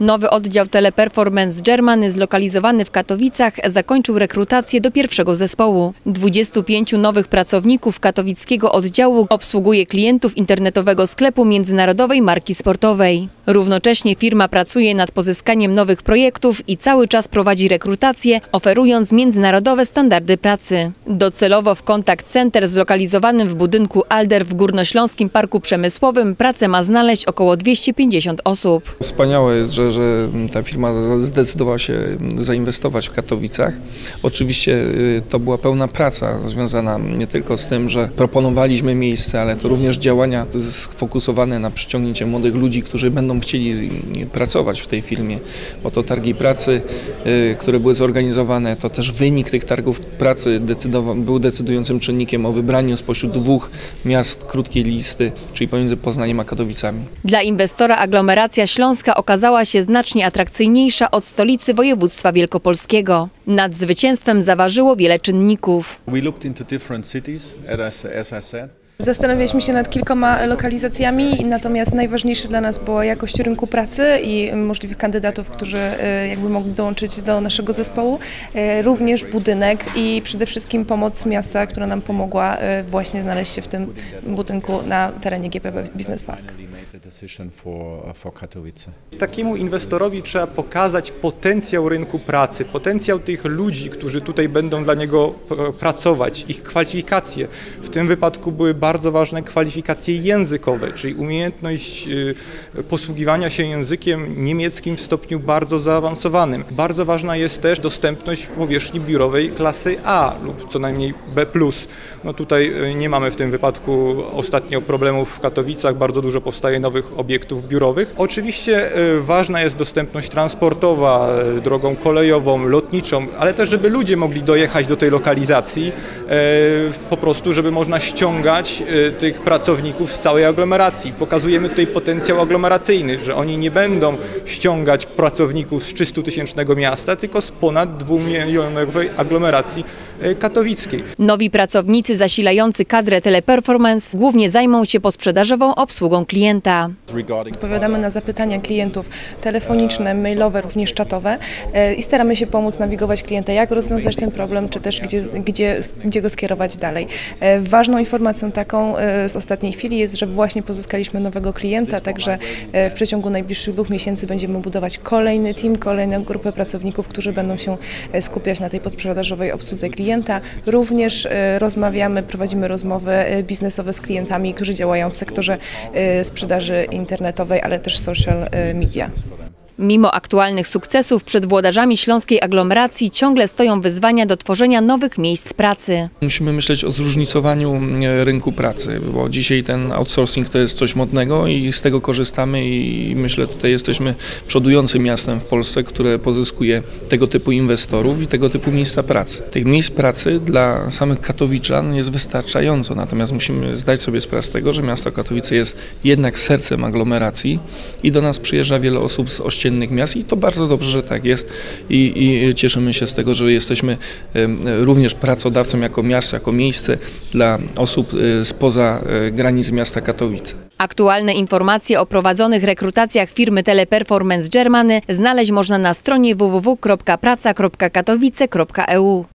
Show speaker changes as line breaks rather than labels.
Nowy oddział Teleperformance Germany zlokalizowany w Katowicach zakończył rekrutację do pierwszego zespołu. 25 nowych pracowników katowickiego oddziału obsługuje klientów internetowego sklepu międzynarodowej marki sportowej. Równocześnie firma pracuje nad pozyskaniem nowych projektów i cały czas prowadzi rekrutację, oferując międzynarodowe standardy pracy. Docelowo w Contact Center zlokalizowanym w budynku Alder w Górnośląskim Parku Przemysłowym pracę ma znaleźć około 250 osób.
Wspaniałe jest, że, że ta firma zdecydowała się zainwestować w Katowicach. Oczywiście y, to była pełna praca związana nie tylko z tym, że proponowaliśmy miejsce, ale to również działania sfokusowane na przyciągnięcie młodych ludzi, którzy będą chcieli pracować w tej firmie, bo to targi pracy, y, które były zorganizowane, to też wynik tych targów pracy był decydującym czynnikiem o wybraniu spośród dwóch miast krótkiej listy, czyli pomiędzy Poznaniem a Katowicami.
Dla inwestora aglomeracja śląska okazała się znacznie atrakcyjniejsza od stolicy województwa wielkopolskiego. Nad zwycięstwem zaważyło wiele czynników.
Zastanawialiśmy się nad kilkoma lokalizacjami, natomiast najważniejsze dla nas była jakość rynku pracy i możliwych kandydatów, którzy e, jakby mogli dołączyć do naszego zespołu, e, również budynek i przede wszystkim pomoc miasta, która nam pomogła e, właśnie znaleźć się w tym budynku na terenie GPB Business Park.
Katowice.
Takiemu inwestorowi trzeba pokazać potencjał rynku pracy, potencjał tych ludzi, którzy tutaj będą dla niego e, pracować, ich kwalifikacje. W tym wypadku były bardzo ważne kwalifikacje językowe, czyli umiejętność e, posługiwania się językiem niemieckim w stopniu bardzo zaawansowanym. Bardzo ważna jest też dostępność powierzchni biurowej klasy A lub co najmniej B+. No tutaj e, nie mamy w tym wypadku ostatnio problemów w Katowicach, bardzo dużo powstaje nowych obiektów biurowych. Oczywiście e, ważna jest dostępność transportowa, e, drogą kolejową, lotniczą, ale też żeby ludzie mogli dojechać do tej lokalizacji, e, po prostu żeby można ściągać tych pracowników z całej aglomeracji. Pokazujemy tutaj potencjał aglomeracyjny, że oni nie będą ściągać pracowników z 300 tysięcznego miasta, tylko z ponad 2 milionowej aglomeracji katowickiej.
Nowi pracownicy zasilający kadrę Teleperformance głównie zajmą się posprzedażową obsługą klienta.
Odpowiadamy na zapytania klientów telefoniczne, mailowe, również czatowe e, i staramy się pomóc nawigować klienta, jak rozwiązać ten problem, czy też gdzie, gdzie, gdzie go skierować dalej. E, Ważną informacją taką e, z ostatniej chwili jest, że właśnie pozyskaliśmy nowego klienta, także w przeciągu najbliższych dwóch miesięcy będziemy budować kolejny team, kolejną grupę pracowników, którzy będą się skupiać na tej podsprzedażowej obsłudze klienta. Również rozmawiamy, prowadzimy rozmowy biznesowe z klientami, którzy działają w sektorze e, internetowej, ale też social e, media.
Mimo aktualnych sukcesów przed włodarzami śląskiej aglomeracji ciągle stoją wyzwania do tworzenia nowych miejsc pracy.
Musimy myśleć o zróżnicowaniu e, rynku pracy, bo dzisiaj ten outsourcing to jest coś modnego i z tego korzystamy i myślę, tutaj jesteśmy przodującym miastem w Polsce, które pozyskuje tego typu inwestorów i tego typu miejsca pracy. Tych miejsc pracy dla samych katowiczan jest wystarczająco, natomiast musimy zdać sobie sprawę z tego, że miasto Katowice jest jednak sercem aglomeracji i do nas przyjeżdża wiele osób z ościennych miast i to bardzo dobrze, że tak jest i, i cieszymy się z tego, że jesteśmy również pracodawcą jako miasto, jako miejsce dla osób e, spoza e, granic miasta Katowice.
Aktualne informacje o prowadzonych rekrutacjach firmy Teleperformance Germany znaleźć można na stronie www.praca.katowice.eu.